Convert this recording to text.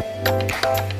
Música